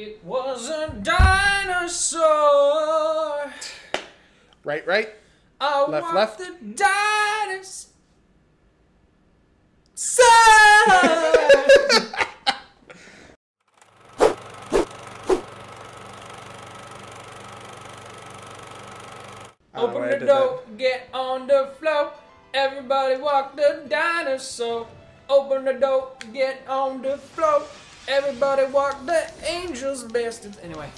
It was a dinosaur. Right, right. I Left, left. the dinosaur. Open the door, get on the floor. Everybody walk the dinosaur. Open the door, get on the floor. Everybody walk the angels bastards. Anyway.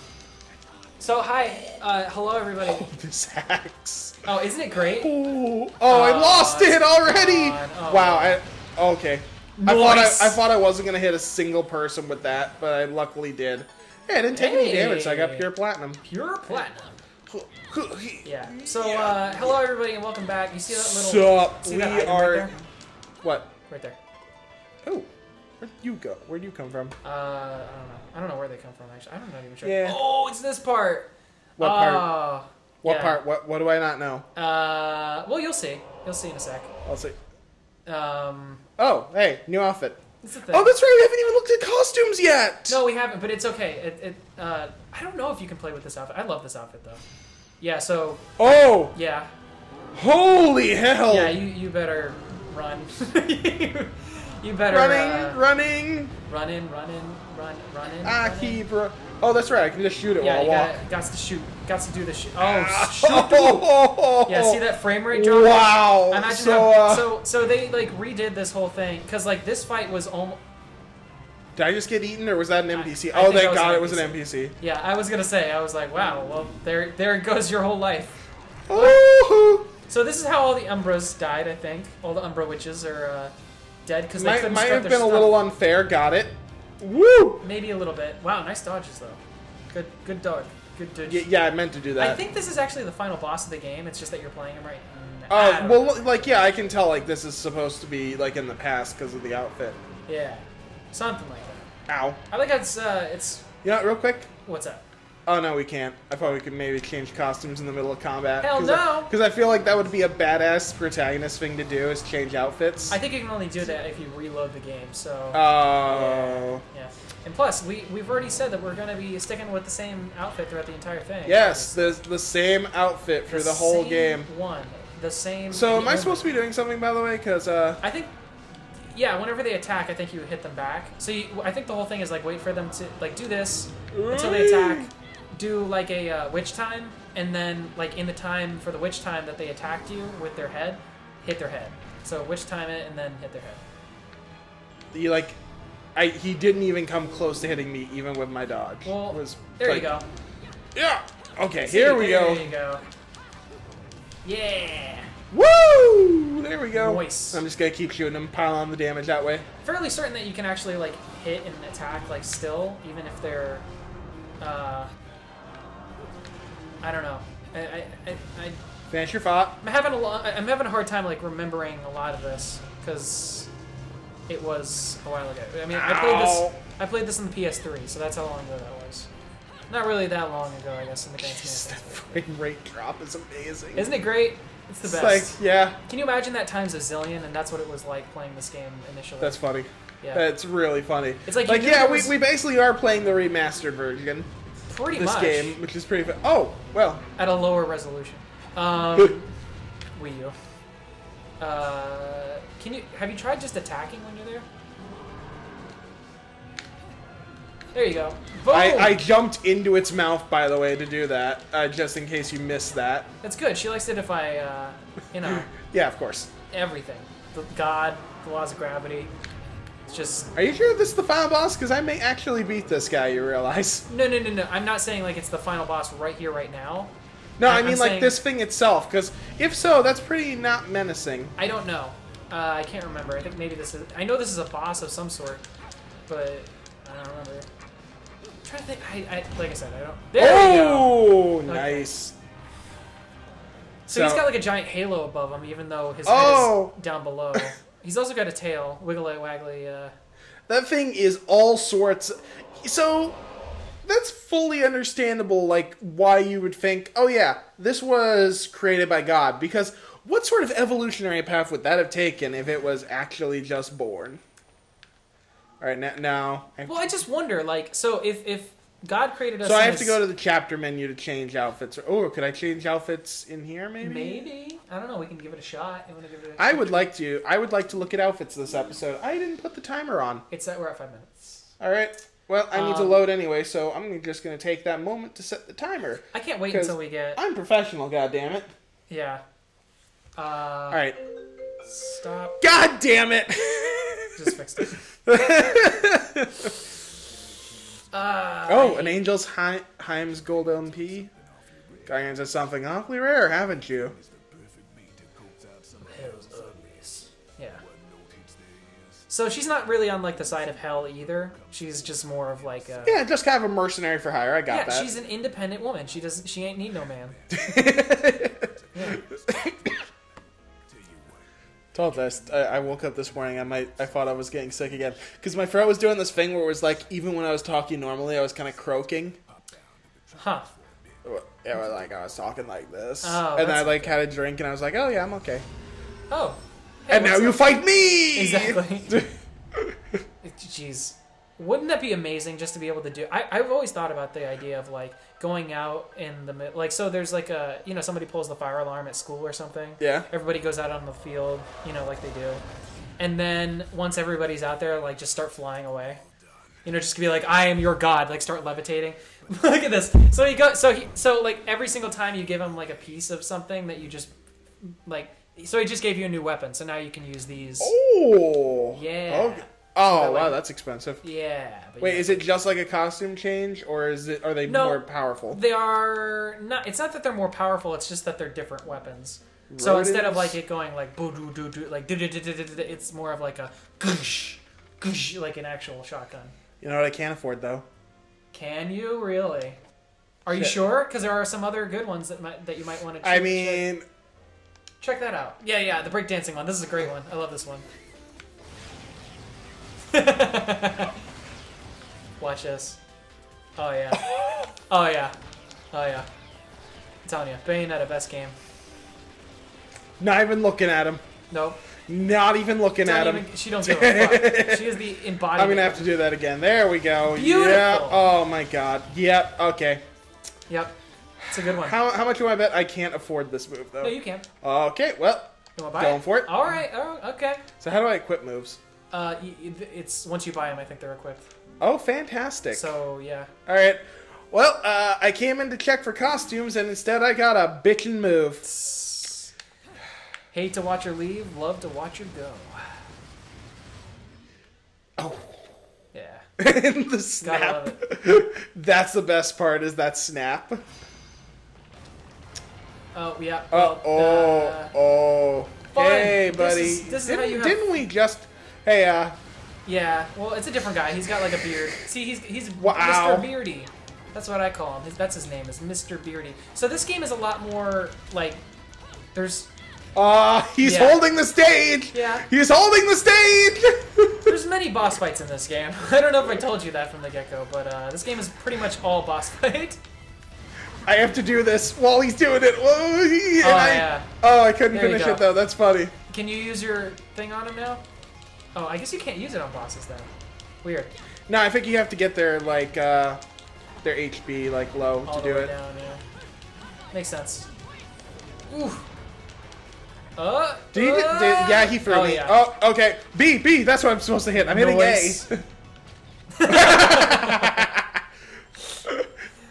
So hi, uh, hello everybody. that. This axe. Oh, isn't it great? Ooh. Oh, I lost it already. Oh. Wow. I, okay. I thought I, I thought I wasn't gonna hit a single person with that, but I luckily did. Yeah, I didn't take any damage, so I got pure platinum. Pure platinum. Yeah. So uh, hello everybody and welcome back. You see that little? Sup? see We that are. right? What? Right there. Oh, where'd you go? Where'd you come from? Uh, I don't know. I don't know where they come from actually. I'm not even sure. Yeah. Oh, it's this part. What part? Oh, What yeah. part? What? What do I not know? Uh, well, you'll see. You'll see in a sec. I'll see. Um, Oh, hey, new outfit. the thing. Oh, that's right. We haven't even looked at costumes yet. no, we haven't, but it's okay. It, it, uh, I don't know if you can play with this outfit. I love this outfit though. Yeah. So Oh, yeah, holy hell! yeah. You you better run. you, better running, uh, running. run in, run in, run, run in. Ah, he, bro. Oh, that's right. I can just shoot it Yeah, while I walk. got got to shoot. Got to do the shoot. Oh, shoot! Oh, Yeah, see that frame rate drop? Wow. Imagine so, how, uh, so so they like redid this whole thing because like this fight was almost did I just get eaten, or was that an NPC? I oh, thank God, it was an NPC. yeah I was gonna say I was like wow well there there goes your whole life Oh, so this is how all the Umbras died I think all the Umbra witches are uh, dead because they might, might have been a little unfair. Got it. Woo! maybe a little bit wow nice dodges though good good dodge good dodge Yeah, yeah, I meant to do that. I think this is actually the final boss of the game it's just that you're playing him right now. I Uh, well, know. like, yeah, I can tell, like, this is supposed to be, like, in the past because of the outfit. yeah something like that Ow. I think it's uh it's You know real quick? what's up Oh, no, we can't. I thought we could maybe change costumes in the middle of combat. Hell no. Because I feel like that would be a badass protagonist thing to do, is change outfits. I think you can only do that if you reload the game so Oh. Yeah. And plus, we we've already said that we're gonna be sticking with the same outfit throughout the entire thing. Yes, the, the same outfit for the, whole game. One. The same. So, am I supposed to be doing something, by the way? Because, uh, I think. Yeah, whenever they attack, I think you hit them back. So you, I think the whole thing is like wait for them to like do this until they attack, do like a uh, witch time, and then like in the time for the witch time that they attacked you with their head, hit their head. So witch time it and then hit their head. you, like, I, he didn't even come close to hitting me, even with my dodge. Well, It was there like- you go. Yeah. Okay, See, here we go. there go. you go. Yeah. Woo! There we go. Nice. I'm just gonna keep shooting them, pile on the damage that way. fairly certain that you can actually like hit and attack like still, even if they're. Uh, I don't know. I, I, I, Finish your thought. I'm having a lot. I'm having a hard time like remembering a lot of this because it was a while ago. I mean, I played this. I played this on the PS3, so that's how long ago that was. Not really that long ago, I guess, in the grand scheme That frame rate drop is amazing. Isn't it great? It's the It's best. like, yeah, Can you imagine that times a zillion? And that's what it was like playing this game initially. that's funny. yeah, That's really funny. It's like like yeah, there we, we basically are playing the remastered version pretty this much game, which is pretty. Fa- oh well, at a lower resolution. Um, Wii U. Uh, can you have you tried just attacking when you're there? There you go. I, I jumped into its mouth by the way to do that, uh, just in case you missed that. That's good. She likes to defy, uh, you know, Yeah, of course. everything. The God, the laws of gravity. Just Are you sure this is the final boss? Because I may actually beat this guy. You realize? no, no, no, no. I'm not saying like it's the final boss right here, right now. No, I- I I'm mean like saying- this thing itself. Because if so, that's pretty not menacing. I don't know. Uh, I can't remember. I think maybe this is. I know this is a boss of some sort, but I don't remember. I'm trying to think. I, I like I said, I don't. There you go. oh, nice. So, he's got like a giant halo above him, even though his Oh. head is down below. he's also got a tail, wiggly waggly. Uh, That thing is all sorts. So that's fully understandable. Like why you would think, oh yeah, this was created by God. Because what sort of evolutionary path would that have taken if it was actually just born? All right, now, now well, I just wonder, like, so if if God created us. So I have to go to the chapter menu to change outfits. Or, Oh, could I change outfits in here? Maybe. Maybe I don't know. We can give it a shot. You want to give it? A I would like to. I would like to look at outfits this episode. I didn't put the timer on. It's at we're at five minutes. All right. Well, I need to Um, load anyway, so I'm just going to take that moment to set the timer. I can't wait until we get. I'm professional, God damn it! Yeah. Uh, All right. Stop. God damn it! Just fixed it. Uh, oh, an Angel's Hi- Heims Gold MP. Guardians is something awfully rare, haven't you? Uglies. Yeah. So she's not really on like the side of hell either. She's just more of like a. Yeah, just kind of a mercenary for hire. I got Yeah, that. she's an independent woman. She doesn't. She ain't need no man. Yeah. Told this. I, I woke up this morning. I might. I thought I was getting sick again because my throat was doing this thing where it was like even when I was talking normally, I was kind of croaking. Huh. Yeah, or, like I was talking like this, Oh, and I like had a drink, and I was like, "Oh yeah, I'm okay." Oh. Hey, and now you fight me. Exactly. Jeez. Wouldn't that be amazing just to be able to do? I, I've always thought about the idea of like going out in the mid- like so. There's like a you know somebody pulls the fire alarm at school or something. yeah. Everybody goes out on the field, you know, like they do, and then once everybody's out there, like just start flying away. You know, just be like, I am your god. Like start levitating. Look at this. So he go. So he. So like every single time you give him like a piece of something that you just like. So he just gave you a new weapon. So now you can use these. Oh. Yeah. Okay. Oh way- wow, that's expensive. Yeah. But Wait, yeah. is it just like a costume change, or is it? Are they No. more powerful? They are not. It's not that they're more powerful. It's just that they're different weapons. So instead of like it going like boo doo doo doo like do do do do do, do, it's more of like a goosh goosh like an actual shotgun. You know what I can't afford though. Can you really? Are you sure? Because there are some other good ones that might that you might want to. I mean, check that out. Yeah, yeah, the breakdancing one. This is a great one. I love this one. Watch this. Oh yeah. Oh yeah. Oh yeah. I'm telling you, Bayonetta best game. not even looking at him. Nope. Not even looking Don't at him. she don't give a fuck. She is the embodiment. I'm gonna have to do that again. There we go. Beautiful. Yeah. Oh my god. Yep. Okay. Yep. It's a good one. How, how much do I bet I can't afford this move though? no, you can. Okay. Well. You want to buy Going it? for it. All right. Oh, okay. So how do I equip moves? Uh, it's once you buy them, I think they're equipped. Oh, fantastic. So yeah. All right. Well, uh, I came in to check for costumes, and instead I got a bitchin' move. Hate to watch her leave, love to watch her go. Oh. Yeah. and the Gotta snap. love it. That's the best part. Is that snap? Oh yeah. Oh, well, oh, uh, oh. fine. Hey, This buddy. is- this is didn't, you have- didn't we just? Hey, uh, yeah. Well, it's a different guy. He's got like a beard. See, he's he's Wow. Mr. Beardy. That's what I call him. His, that's his name is Mr. Beardy. So this game is a lot more like there's uh, he's Yeah. holding the stage. Yeah. He's holding the stage. there's many boss fights in this game. I don't know if I told you that from the get go, but uh, this game is pretty much all boss fight. I have to do this while he's doing it. Whoa, he- and Oh, I- yeah. Oh, I couldn't There finish it though. That's funny. Can you use your thing on him now? Oh, I guess you can't use it on bosses then. Weird. No, I think you have to get their like uh, their HP like low All to the do way it. down, yeah. Makes sense. Ooh. Uh, Did he, did, uh, yeah, he threw oh, me. Yeah. Oh, okay. B, B. That's what I'm supposed to hit. I'm hitting A. A.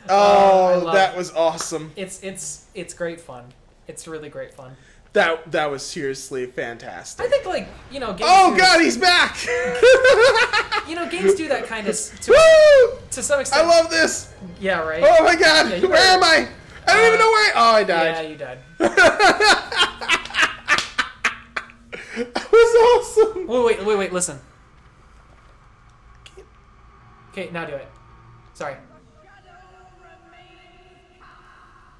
I oh, love that was awesome. It's it's it's great fun. It's really great fun. That that was seriously fantastic. I think like you know games. Oh do, God, he's back! You know games do that kind of to, Woo! to some extent. I love this. Yeah, right. Oh my God, Yeah, where am I? I don't even uh, know where. Oh, I died. yeah, you died. That was awesome. Wait, wait, wait, wait. Listen. Okay, now do it. Sorry.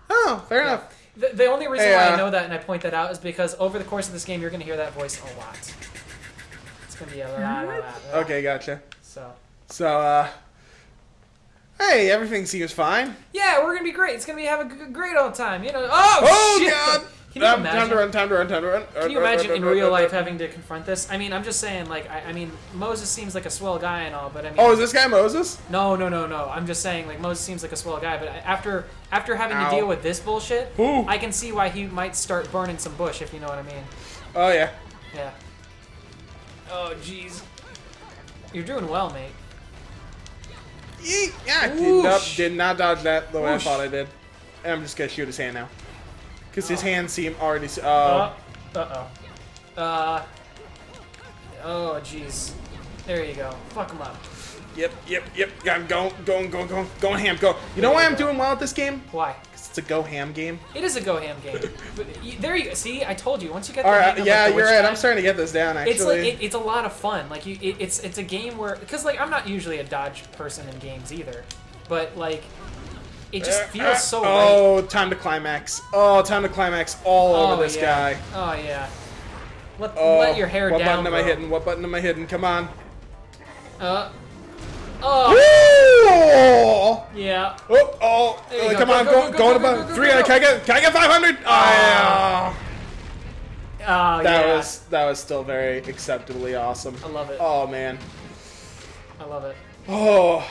Oh, fair Yeah. enough. The, the only reason Hey, why I know that and I point that out is because over the course of this game, you're going to hear that voice a lot. It's going to be a la la la. la. Okay, gotcha. So. So, uh, hey, everything seems fine. Yeah, we're going to be great. It's going to be have a great old time. You know. Oh, Oh shit. God! Can you Um, time to imagine? run, time to run, time to run. Can you imagine in real life having to confront this? I mean, I'm just saying, like, I, I mean, Moses seems like a swell guy and all, but I mean, Oh, is this guy Moses? no, no, no, no. I'm just saying, like, Moses seems like a swell guy, but after after having Ow. to deal with this bullshit, Ooh. I can see why he might start burning some bush, if you know what I mean. Oh yeah. Yeah. Oh, jeez. You're doing well, mate. Yeet. Yeah, I did not, did not dodge that the way Whoosh. I thought I did. And I'm just gonna shoot his hand now. Because his Oh. hands seem already. s- Uh, Oh. uh-oh. Uh, oh, jeez. There you go. Fuck him up. Yep, yep, yep. I'm going, going, going, going, going ham. Go. You know why you I'm go. doing well at this game? Why? Because it's a go ham game. It is a go ham game. But there you go. See, I told you. Once you get the All right. of, like, Yeah, the you're right. time, I'm starting to get this down. Actually. It's like it, it's a lot of fun. Like you, it, it's it's a game where because like I'm not usually a dodge person in games either, but like it just feels so right. Oh, time to climax. Oh, time to climax all over this yeah. guy. Oh yeah. Let, Oh, let your hair what down. What button am I hitting? What button am I hitting? Come on. Uh. Oh Woo! yeah. Oh, oh, There uh, come Go, on, go, go, go, go, go, to go, about go, three. uh. Can I get, can I get 500? Oh, yeah. Oh That yeah. was, that was still very acceptably awesome. I love it. Oh, man. I love it. Oh,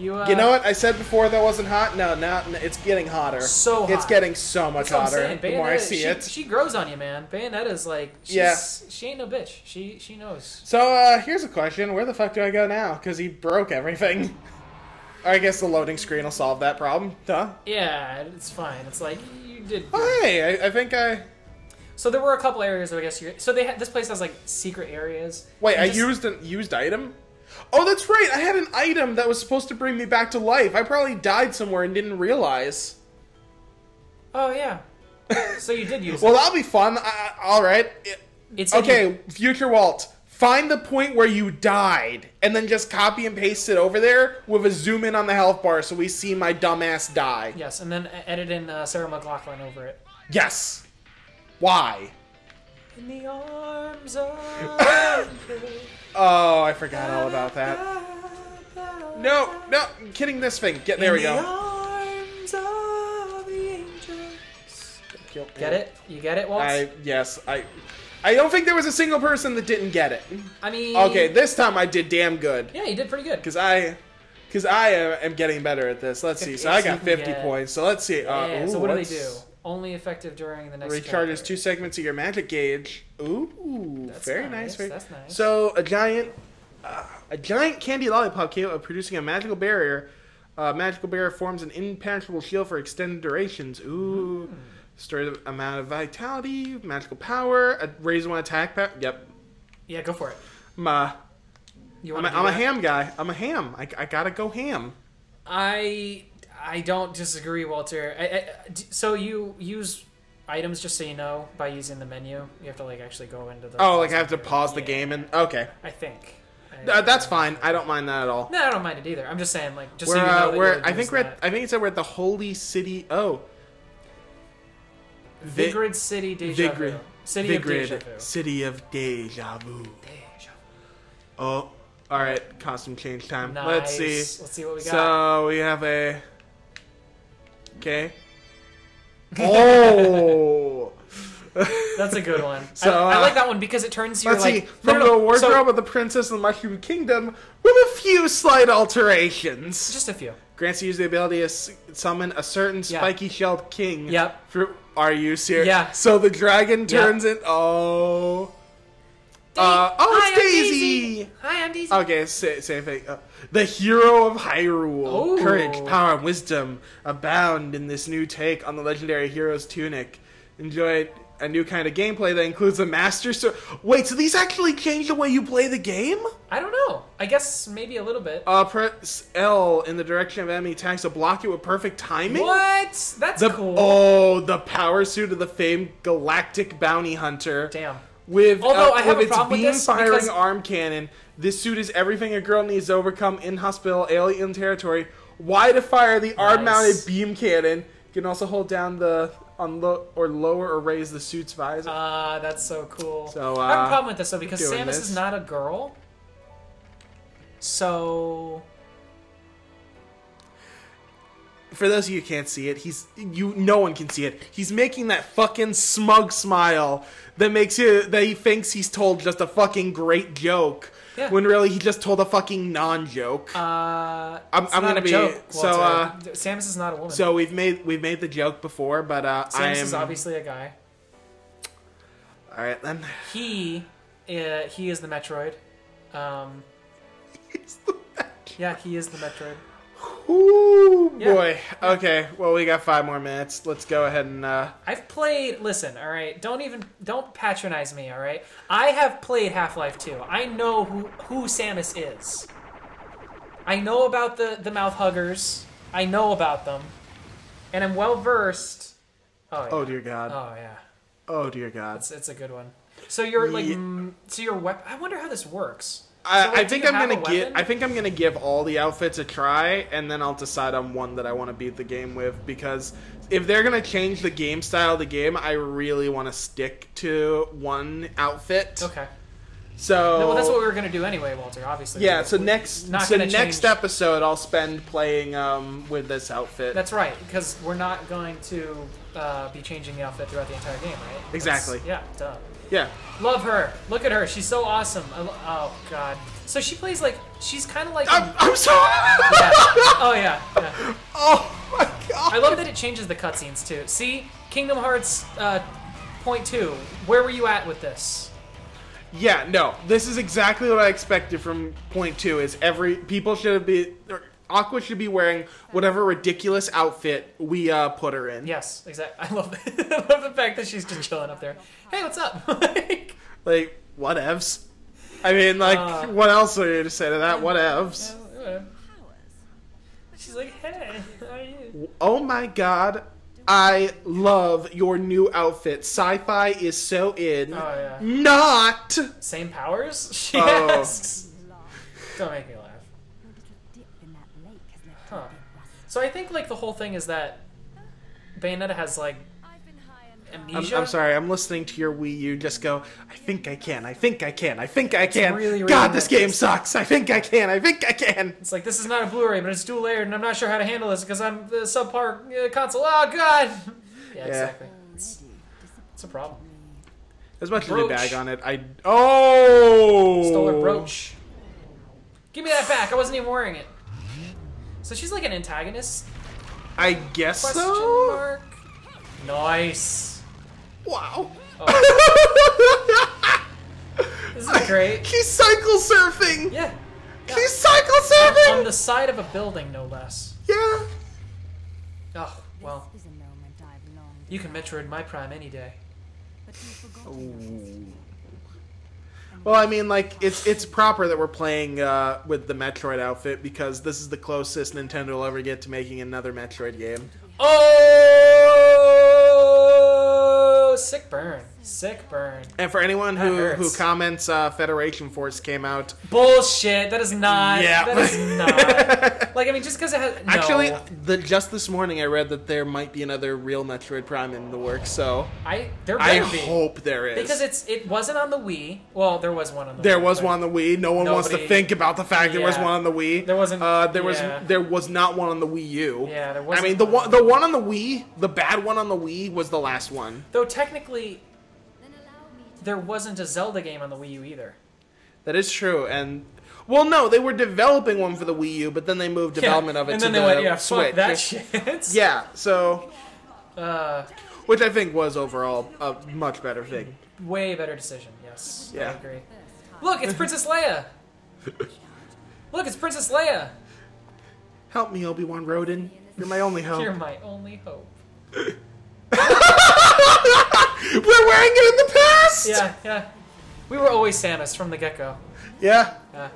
You. Uh, you know what? I said before that wasn't hot. No, now it's getting hotter. So hot. It's getting so much hotter. The more I see she, it. she grows on you, man. Bayonetta's like, she's, Yeah. she ain't no bitch. She she knows. So, uh, here's a question. Where the fuck do I go now? Because he broke everything. I guess the loading screen will solve that problem. Duh. Yeah, it's fine. It's like you did. Oh, hey, I, I think I... So there were a couple areas where I guess you. So they had this place has like secret areas. Wait, I just- used an used item? Oh, that's right. I had an item that was supposed to bring me back to life. I probably died somewhere and didn't realize. Oh yeah. so you did use it. Well, it. that'll be fun. I, all right. It's Okay, your- future Walt. Find the point where you died, and then just copy and paste it over there with a zoom in on the health bar so we see my dumbass die. Yes, and then edit in uh, Sarah McLachlan over it. Yes. Why? In the arms of Oh, I forgot all about that. No, no, I'm kidding this thing. Get there we the go. arms of the angels. Get it? You get it, Walt? I yes, I I don't think there was a single person that didn't get it. I mean. Okay, this time I did damn good Yeah, you did pretty good. cuz I cuz I am am getting better at this. Let's see. So I got 50 points. So let's see. Uh, Yeah, ooh, so what do they do? Only effective during the next. Recharges chapter. two segments of your magic gauge. Ooh, That's very nice, nice. very- that's nice. So a giant, uh, a giant candy lollipop capable of producing a magical barrier. Uh, magical barrier forms an impenetrable shield for extended durations. Ooh, Hmm. store the amount of vitality, magical power, a raise one attack power. Yep, Yeah, go for it. I'm a, You I'm, a, I'm a ham guy. I'm a ham. I, I gotta go ham. I I don't disagree, Walter. I, I, so you use items just so you know by using the menu. You have to like actually go into the. Oh, like I have to pause the Yeah, game and okay, I think. I, Th- that's fine. I don't mind that at all. No, I don't mind it either. I'm just saying, like, just We're, so you know uh, we're I think we're at. I think it said we're at the holy city. Oh, Vigrid City Deja Vu. Vigrid. City of Deja Vigrid, Vu. city of deja vu. Deja Oh, all right. Costume change time. Vu. Let's see. Let's see what we got. So we have a. Okay. Oh. That's a good one. So, I, I uh, like that one because it turns your Let's like see. no, From no, the wardrobe So, of the Princess of the Mushroom Kingdom, with a few slight alterations. just a few. Grants you the ability to summon a certain Yeah. spiky shelled king. Yep. For, are you serious? Yeah. So the dragon turns it. Oh. Uh, oh, it's I'm Daisy. Hi, I'm Daisy. Okay, sa- same thing. Uh, the hero of Hyrule. Ooh. Courage, power, and wisdom abound in this new take on the legendary hero's tunic. Enjoy a new kind of gameplay that includes a master sword. Wait, so these actually change the way you play the game? I don't know. I guess maybe a little bit. Uh, press L in the direction of enemy attacks to block it with perfect timing. what? That's The cool. oh, the power suit of the famed galactic bounty hunter. Damn. With, Although uh, I have with a its problem with beam firing arm cannon, this suit is everything a girl needs to overcome inhospitable alien territory. Why to fire the arm-mounted Nice. beam cannon? You can also hold down the on lo- or lower or raise the suit's visor. Ah, that's so cool. So, I have a uh, problem with this though because Samus this. is not a girl. So for those of you who can't see it, he's you. No one can see it. He's making that fucking smug smile that makes you that he thinks he's told just a fucking great joke. Yeah. When really he just told a fucking non-joke. Uh, I'm- I'm not gonna be- joke, so, uh, Samus is not a woman. so we've made we've made the joke before, but uh, Samus am is obviously a guy. all right then. He, uh, he is the Metroid. Um, yeah, he is the Metroid. Ooh Yeah. boy. Okay, well we got five more minutes. Let's go ahead and uh, I've played. Listen, all right. Don't even don't patronize me. All right. I have played Half Life 2. I know who who Samus is. I know about the the mouth huggers. I know about them, and I'm well versed. Oh yeah. oh dear God. Oh yeah. Oh dear God. It's it's a good one. So you're like mm, so your weapon. I wonder how this works. I, So, I think I'm gonna weapon? I think I'm gonna give all the outfits a try, and then I'll decide on one that I want to beat the game with. Because if they're gonna change the game style of the game, I really want to stick to one outfit. Okay. So No, well, that's what we were gonna do anyway, Walter. Obviously. Yeah. So next, so next change- episode, I'll spend playing um with this outfit. That's right, because we're not going to uh, be changing the outfit throughout the entire game, right? That's- Exactly. yeah, duh. Yeah. Love her. Look at her. She's so awesome. I lo- oh God. So she plays like she's kind of like. I'm, I'm sorry. yeah. Oh yeah. yeah. oh my God. I love that it changes the cutscenes too. See, Kingdom Hearts uh, point two. Where were you at with this? Yeah, no. This is exactly what I expected from point two. Is every people should be or Aqua should be wearing whatever ridiculous outfit we uh, put her in. Yes, exactly. I love I love the fact that she's just chilling up there. Hey, what's up? Like, Like whatevs. I mean, like, Uh, what else are you going to say to that? Whatevs. yeah. She's like, hey, how are you? Oh my god. I love your new outfit. Sci-fi is so in. Oh yeah. Not. Same powers? She Oh. asks. Don't make me laugh. Huh. So I think like the whole thing is that Bayonetta has like I'm, amnesia. I'm sorry. I'm listening to your Wii U. Just go. I think I can. I think I can. I think I can. really, really God, this game sucks. I think I can. I think I can. It's like this is not a Blu-ray, but it's dual layered, and I'm not sure how to handle this because I'm the subpar uh, console. Oh God. Yeah, exactly. It's, it's a problem. As much as Brooch. we bag on it, I oh Stole her brooch. Give me that back. I wasn't even wearing it. So she's like an antagonist? I guess Question so. mark. Nice. Wow. Oh. This is great. He's cycle surfing. Yeah. yeah. He's cycle surfing. on surfing. the side of a building, no less. yeah. Oh, well, is a moment I've longed you can Metroid my prime any day. but you've forgotten Well, I mean, like it's it's proper that we're playing uh, with the Metroid outfit because this is the closest Nintendo will ever get to making another Metroid game. Oh, sick burn. Sick burn. And for anyone That who hurts. who comments, uh, Federation Force came out. Bullshit. That is not. Yeah. That is not. like, I mean, just because it has. No. Actually, the, just this morning I read that there might be another real Metroid Prime in the works, so I there I better be. hope there is. Because it's it wasn't on the Wii. Well, there was one on the there Wii, was but- one on the Wii. No one wants to Nobody- think about the fact there was Yeah. one on the Wii. There wasn't- Uh, there was yeah. there was not one on the Wii U. Yeah, there I wasn't mean, the one. one the one on the Wii, the bad one on the Wii, was the last one. Though technically, there wasn't a Zelda game on the Wii U either. That is true, and well, no, they were developing one for the Wii U, but then they moved development of it and to then the they went, yeah, Switch. fuck that shit. Yeah, so Uh, which I think was overall a much better thing. way better decision. Yes, I Yeah. agree. Look, it's Princess Leia. Look, it's Princess Leia. Help me, Obi Wan Roden. You're my only hope. You're my only hope. We're wearing it in the past. Yeah, yeah. We were always Samus from the get go. Yeah. Yeah.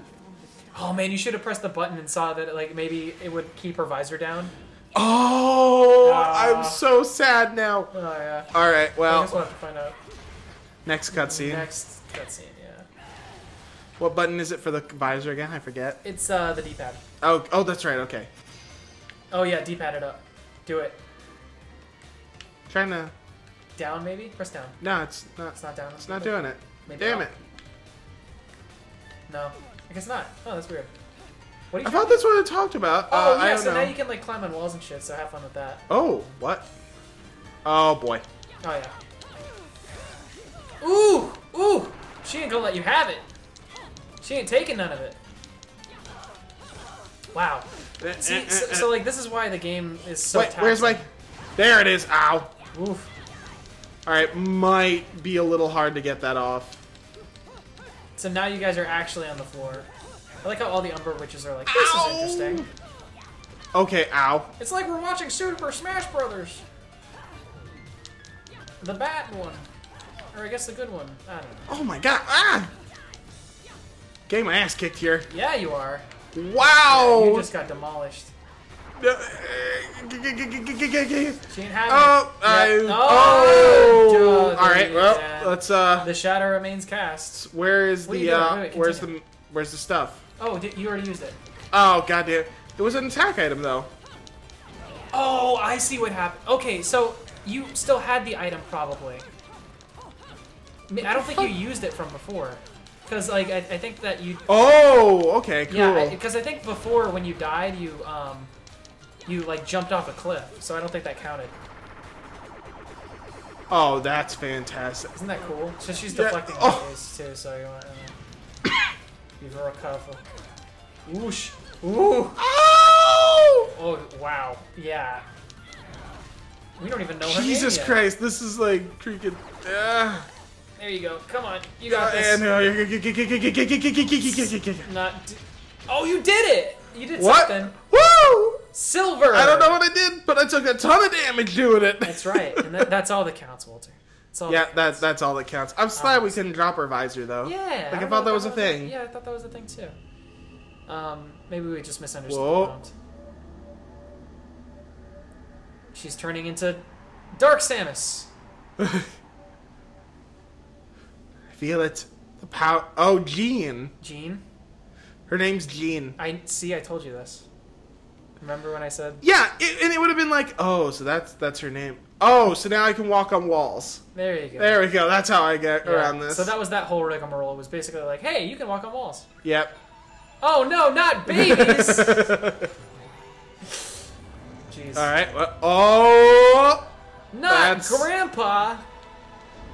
Oh man, you should have pressed the button and saw that like maybe it would keep her visor down. Oh, Ah. I'm so sad now. Oh yeah. All right, I guess well, we'll have to find out. next cutscene. Next cutscene, yeah. What button is it for the visor again? I forget. It's uh the D-pad. Oh, oh, that's right. Okay, Oh yeah, D-pad it up. Do it. trying to. Down maybe? Press down. No, it's not. It's not down. It's not doing it. Damn up. it. No. I guess not. Oh, that's weird. What are you I thought that's what I talked about. Oh uh, I yeah, so know. now you can like climb on walls and shit. So have fun with that. Oh, what? Oh boy. Oh yeah. Ooh, ooh! She ain't gonna let you have it. She ain't taking none of it. Wow. Eh, eh, See, so, eh, so like this is why the game is so. Wait, where's my? There it is. Ow. Oof. All right, might be a little hard to get that off. So now you guys are actually on the floor. I like how all the Umbra witches are like, this Ow! is interesting. Okay, ow. It's like we're watching Super Smash Brothers. The bad one. Or I guess the good one. I don't know. Oh my god. Ah! Getting my ass kicked here. Yeah, you are. Wow. You just got demolished. Oh. I, Yep. oh, duh, all right. Well, yeah. let's. Uh, The shadow remains cast. where is What are the? you doing? Uh, Wait, wait, where's the? continue. Where's the stuff? Oh, di- you already used it. Oh goddamn! It was an attack item though. Oh, I see what happened. Okay, so you still had the item probably. I mean, I don't think you used it from before. Because, like, I, I think that you... Oh, okay, cool. Yeah, because I, think before when you died, you, um... You, like, jumped off a cliff. So I don't think that counted. oh, that's fantastic. Isn't that cool? So she's Yeah, deflecting oh. ways, too, so you want to... Be very careful. Whoosh! Ooh! Oh! Oh, wow. Yeah. We don't even know her Jesus. Christ! This is like freaking. Uh, There you go. Come on. You got this. and, uh, Not. Oh, you did it! You did what? something. Woo! Silver. I don't know what I did, but I took a ton of damage doing it. That's right, and that, that's all that counts, Walter. That's all. Yeah, that that's that's all that counts. I'm glad we couldn't drop our visor though. Yeah. Like I don't thought that was a thing. Yeah, I thought that was a thing too. Um, maybe we just misunderstood. Whoa. She's turning into Dark Samus. I feel it. The power. Oh, Jeanne. Jeanne. Her name's Jeanne. I see. I told you this. Remember when I said Yeah, it, and it would have been like, oh, so that's that's her name. Oh, so now I can walk on walls. there you go. There we go. That's how I get Yeah, around this. So that was that whole rigmarole. Was basically like, hey, you can walk on walls. Yep. Oh no, not babies! Jeez. All right. Well, oh, Not That's- grandpa.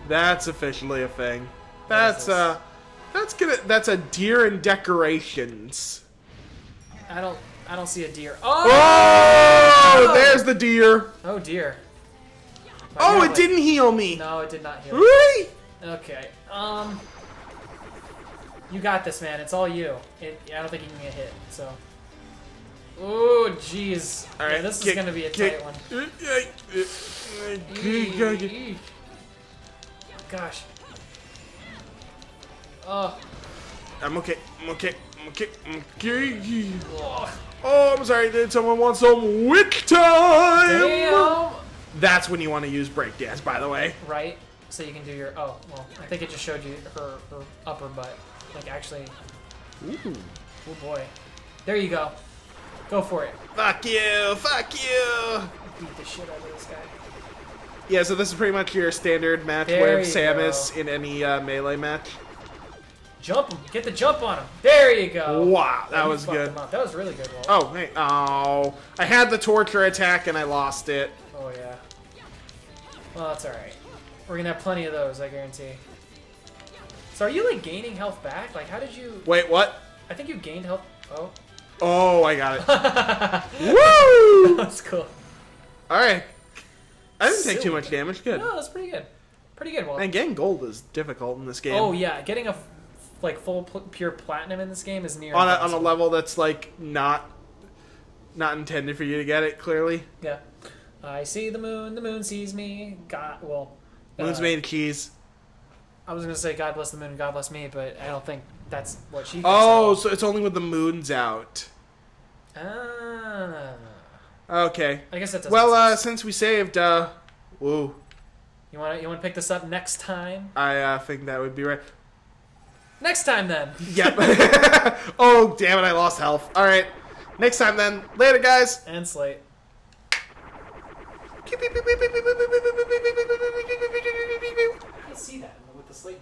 that's officially a thing. That's uh, that's gonna that's a deer and decorations. I don't. I don't see a deer. Oh. Oh, there's the deer. Oh dear. Oh, you're it didn't heal me. No, it did not heal. Whee! Okay. Um. You got this, man. It's all you. It, I don't think you can get hit. So. Oh, jeez. All Yeah, right, this is kick- gonna be a kick. tight one. Gosh. Gosh. Oh. I'm okay. I'm okay. I'm okay. I'm okay. oh. Oh, I'm sorry. Did someone want some witch time? Damn. That's when you want to use breakdance, by the way. Right. So you can do your. Oh, well. I think it just showed you her, her upper butt. Like actually. Ooh. Oh boy. There you go. Go for it. Fuck you. Fuck you. Beat the shit out of this guy. Yeah, so this is pretty much your standard match There you Samus go. in any uh, melee match. Jump him. Get the jump on him. There you go. Wow, that was good. That was really good, Walt. Oh, hey. Oh. I had the torture attack and I lost it. Oh, yeah. Well, that's alright. We're gonna have plenty of those, I guarantee. So are you, like, gaining health back? Like, how did you... Wait, what? I think you gained health... Oh. Oh, I got it. Woo! That's cool. Alright. I didn't take too much damage. Good. No, that's pretty good. Pretty good, Walt. And getting gold is difficult in this game. Oh, yeah. Getting a, like, full pl- pure platinum in this game is near on a, on a level that's like not not intended for you to get it clearly. Yeah. I see the moon, the moon sees me. God, well... Moon's uh, made of cheese. I was gonna say God bless the moon, God bless me, but I don't think that's what she. Oh, so it's only when the moon's out. Ah. Okay. I guess that doesn't. Well, uh, since we saved, uh, woo, you want to you want to pick this up next time? I uh, think that would be right. Next time then. Yep. oh, damn it, I lost health. All right. Next time then. Later, guys. And Slate. I can see that with the Slate.